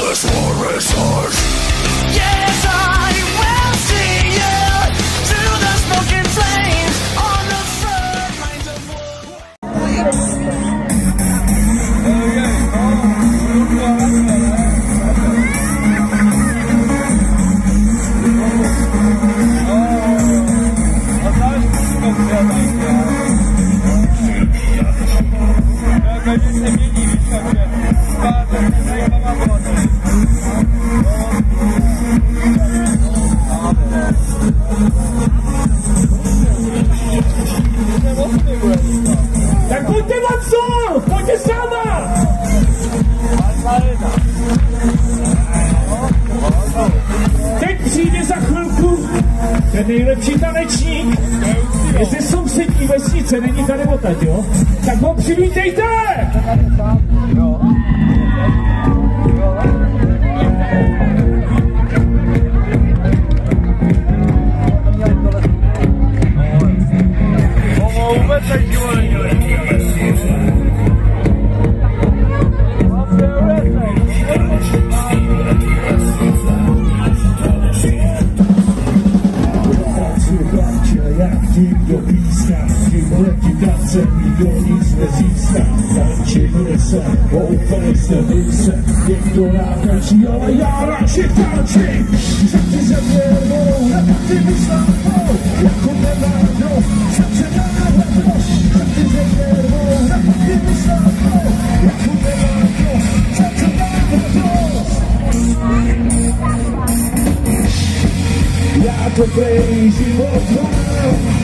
this war is ours. Ten nejlepší tanečník. Jestli sousední vesnice není tady odtaď, jo? Tak ho přivítejte! do Gace ironiczne ziska Zajcie niesie, obejście wyjście Niektóra kręci, ale jara się tarczy Rzeczy ze mnie wolą, lepaty myśla wolą Jako mena grą, zaczyna na lepność Rzeczy ze mnie wolą, lepaty myśla wolą Jako mena grą, zaczyna na lepność Jako crazy, bo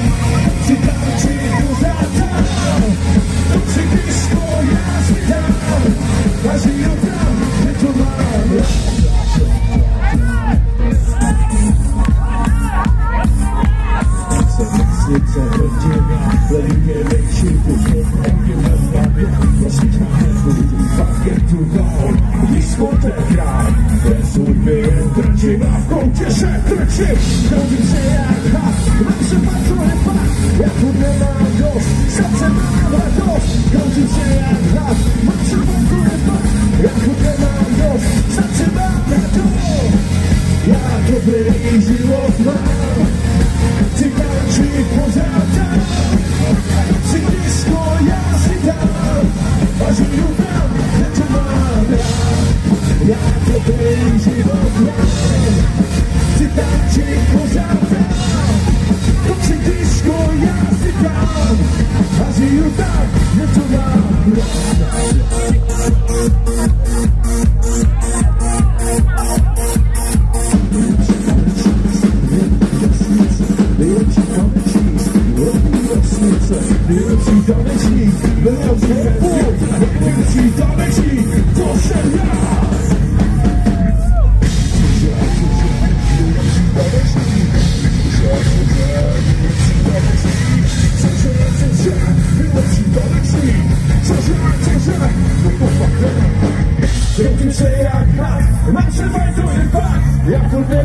Vesnice rodina, lejně větší, půjdu taky na hlavě, rozsvítám nebudu, pak je tu dál, diskotéka, Vezuj během trčím a koutě se trčím, koutím se jak had, mám se pak, já tu nemám dost, srdce mám radost, koutím se jak had, mám leci, leci, leci, leci, proszę ja! Robicie jak hak, mam trzymaj duży pak Ja kurde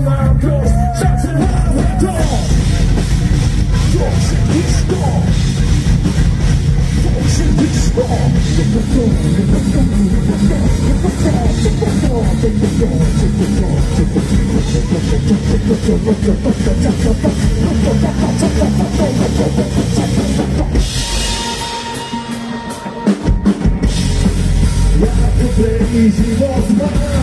to Dobrze, iść to Easy was mine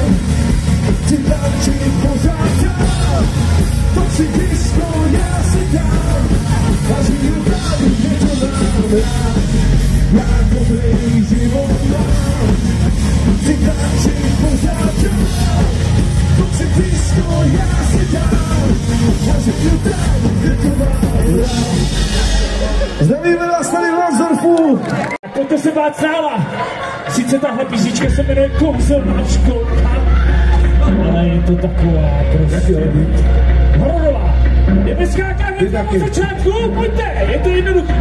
Pojďte se bát sála! Sice tahle písnička se jmenuje Kouzelná školka, ale je to taková prostě hororová. Jdeme skákat hned na začátku, pojďte, je to jednoduché.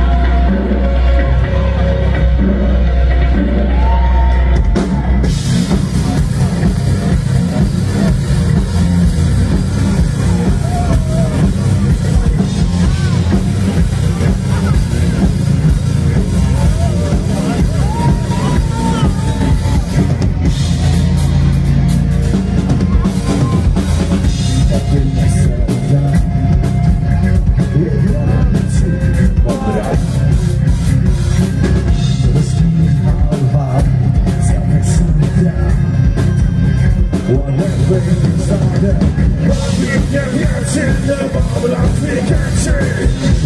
Nikt nie wierzy, nie mam lat wiekeczy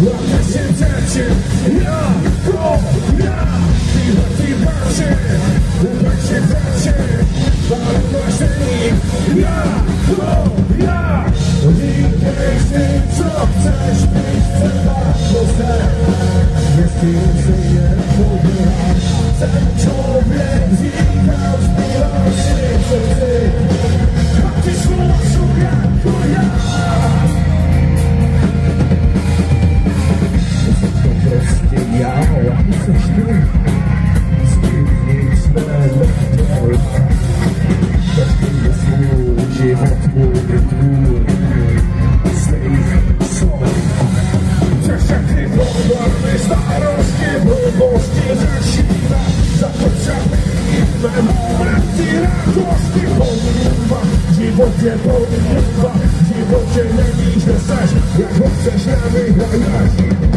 Lata się dzieci, ja, to ja I lepiej patrzy, lepiej się patrzy Ale marzeni, ja, to ja Nikt nie chce, co chcesz być, chcę tak Just let me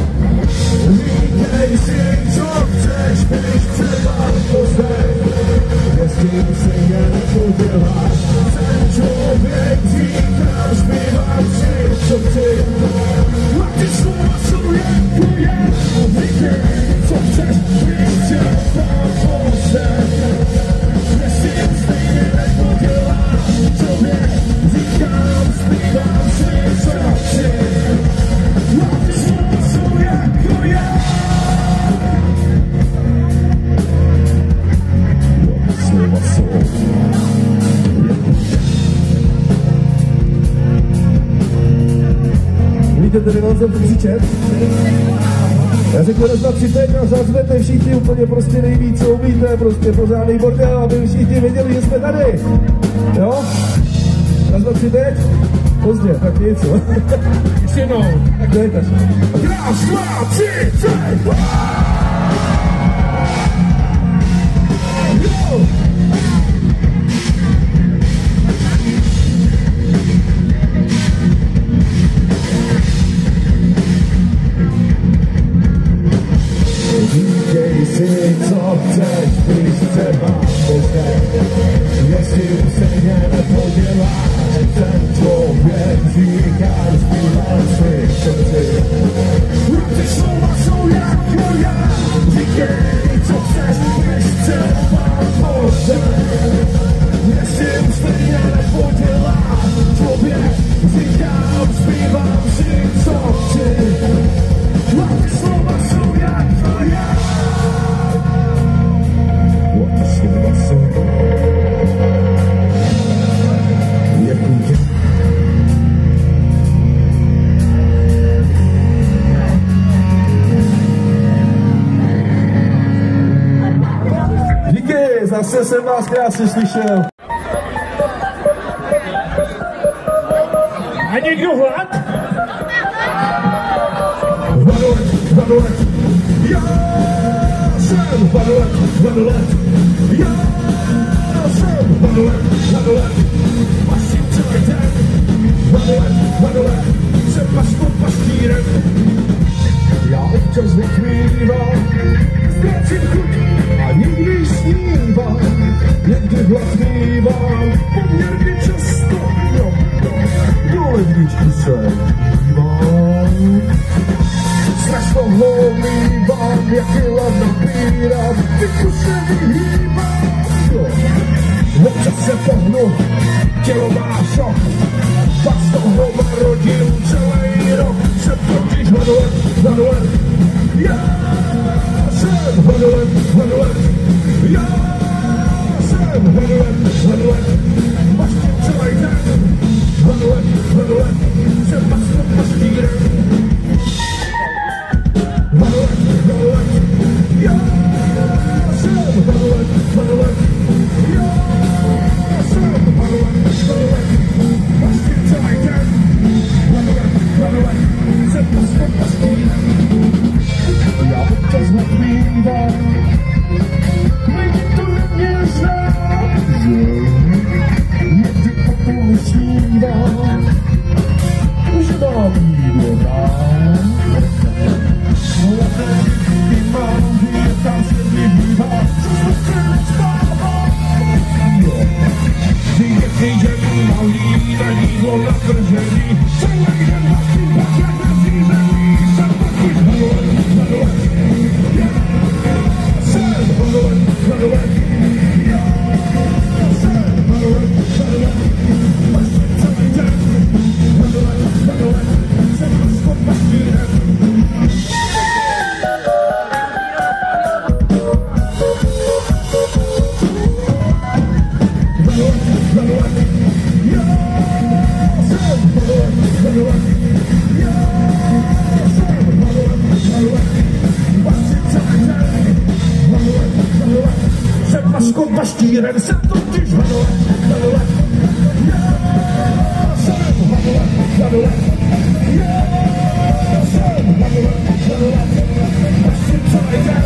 Víte tady na to křičet? Já řeknu raz, dva, tři, teď a zazvete všichni úplně prostě nejvíc, co umíte, prostě pořádný bordel, aby všichni věděli, že jsme tady. Jo? Raz, dva, tři, teď? Pozdě, tak něco. Ještě jednou. tak dejte. Raz, dva, tři, čtyři. And forget, I can't Díky, zase jsem vás krásně slyšel. A někdo hlad? Vanulet, vanulet, já jsem vanulet, vanulet, já jsem vanulet, vanulet, pasím celý den, vanulet, vanulet, jsem paskou pastírem. Já občas vykrývám, ztrácím chuť a někdy snívám, někdy mívám, poměrně často, jo, do ledničky se dívám. Strašnou mívám, jak je lav napírám, tyku se vyhýbám, jo. Občas se pohnu, tělo má šok, pak z toho má rodinu celý rok, se hledujem, já jsem Hey. Wszystko właściwie reset to dziś Hadolak, hadolak Ja sam hadolak, hadolak Ja